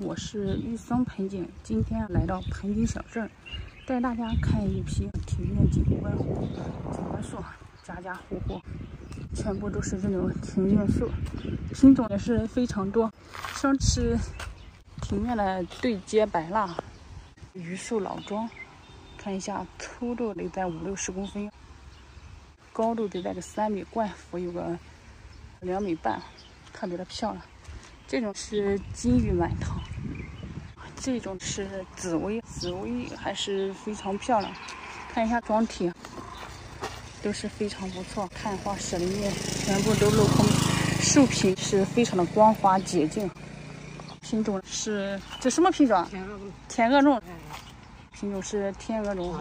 我是玉松盆景，今天来到盆景小镇，带大家看一批庭院景观。景观树家家户户全部都是这种庭院树，品种也是非常多。像是庭院的对接白蜡、榆树老桩，看一下粗度得在五六十公分，高度得在个三米，冠幅有个两米半，特别的漂亮。这种是金玉满堂，这种是紫薇，紫薇还是非常漂亮。看一下装体，都是非常不错。看花舍里面全部都镂空，树皮是非常的光滑洁净。品种是这什么品种？天鹅绒。品种是天鹅绒。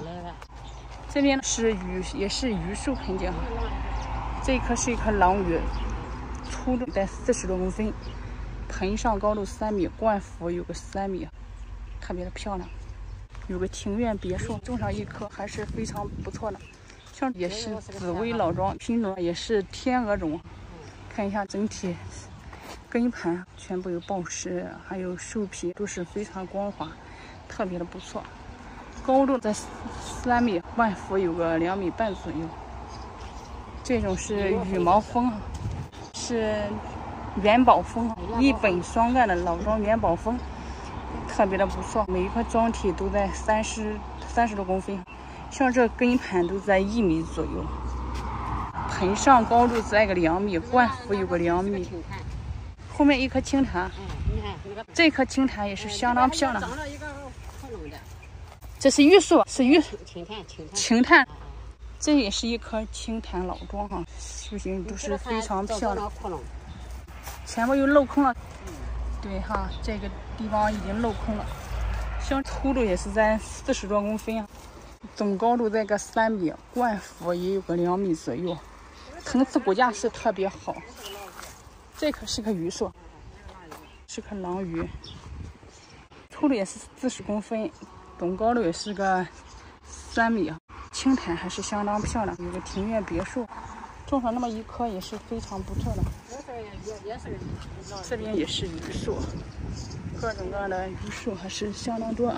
这边是榆，也是榆树盆景。这一棵是一棵狼榆，粗度在四十多公分。盆上高度三米，冠幅有个三米，特别的漂亮。有个庭院别墅，种上一棵还是非常不错的。像也是紫薇老庄，品种也是天鹅绒。看一下整体根盘全部有宝石，还有树皮都是非常光滑，特别的不错。高度在三米，冠幅有个两米半左右。这种是羽毛枫，是。元宝枫，一本双干的老庄元宝枫，特别的不错。每一块桩体都在三十三十多公分，像这根盘都在一米左右，盆上高度在个两米，冠幅有个两米。后面一棵青檀，这棵青檀也是相当漂亮。这是玉树，是玉青檀，青檀。这也是一棵青檀老桩哈，树形都是非常漂亮。全部又镂空了，对哈，这个地方已经镂空了。像粗度也是在四十多公分啊，总高度在个三米，冠幅也有个两米左右，层次骨架是特别好。这棵是棵榆树，是棵狼榆，粗度也是四十公分，总高度也是个三米。青苔还是相当漂亮，有个庭院别墅。种上那么一棵也是非常不错的。这边也是榆树，各种各样的榆树还是相当多。